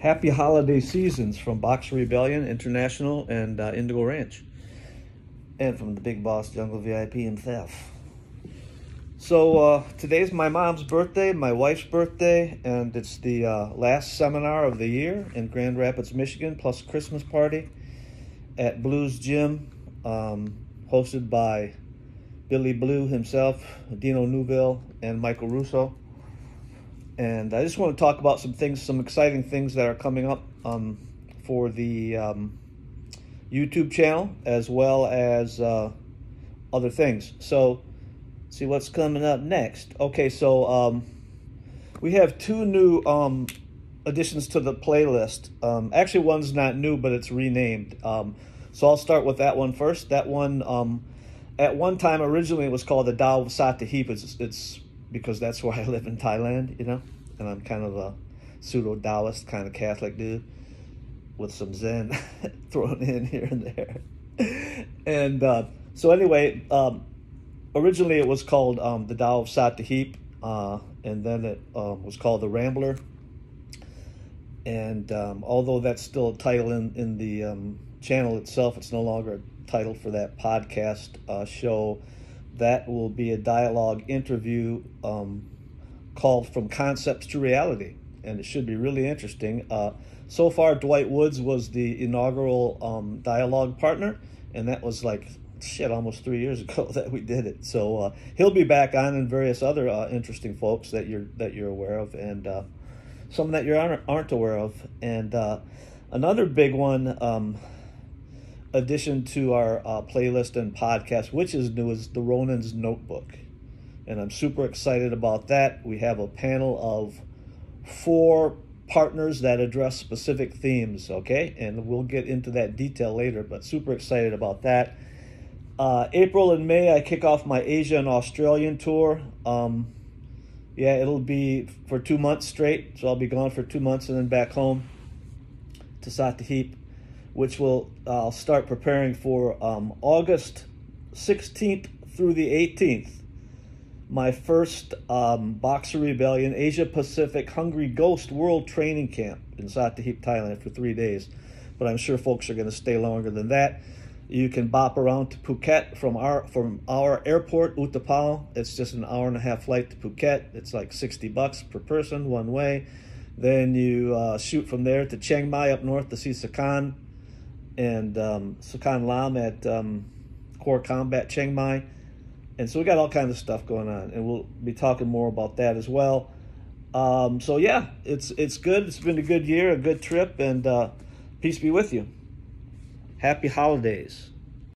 happy holiday seasons from Boxer Rebellion International and uh, Indigo Ranch. And from the big boss, Jungle VIP himself. So uh, today's my mom's birthday, my wife's birthday, and it's the uh, last seminar of the year in Grand Rapids, Michigan, plus Christmas party at Blues Gym, um, hosted by Billy Blue himself, Dino Newville, and Michael Russo. And I just want to talk about some things, some exciting things that are coming up um, for the um, YouTube channel as well as uh, other things. So, see what's coming up next. Okay, so um, we have two new um, additions to the playlist. Um, actually, one's not new, but it's renamed. Um, so I'll start with that one first. That one, at one time, originally it was called the Tao of It's, it's because that's where I live in Thailand, you know, and I'm kind of a pseudo Taoist kind of Catholic dude with some Zen thrown in here and there. And uh, so, anyway, um, originally it was called um, the Tao of Sattahip, uh, and then it um, was called the Rambler. And um, although that's still a title in, in the um, channel itself, it's no longer a title for that podcast uh, show that will be a dialogue interview um, called From Concepts to Reality. And it should be really interesting. Uh, so far, Dwight Woods was the inaugural um, dialogue partner, and that was like, shit, almost three years ago that we did it. So uh, he'll be back on, and various other uh, interesting folks that you're that you're aware of, and uh, some that you aren't, aren't aware of. And uh, another big one, um, addition to our uh, playlist and podcast, which is new, is the Ronin's Notebook. And I'm super excited about that. We have a panel of four partners that address specific themes, okay? And we'll get into that detail later, but super excited about that. Uh, April and May, I kick off my Asia and Australian tour. Um, yeah, it'll be for two months straight, so I'll be gone for two months and then back home to Sattahip which will I'll start preparing for um, August 16th through the 18th. My first um, Boxer Rebellion Asia Pacific Hungry Ghost World Training Camp in Sattahip, Thailand for three days. But I'm sure folks are going to stay longer than that. You can bop around to Phuket from our from our airport, Utapao. It's just an hour and a half flight to Phuket. It's like 60 bucks per person one way. Then you uh, shoot from there to Chiang Mai up north to see Sakan and um, Sukan Lam at um, Core Combat Chiang Mai. And so we got all kinds of stuff going on, and we'll be talking more about that as well. Um, so yeah, it's it's good. It's been a good year, a good trip, and uh, peace be with you. Happy holidays.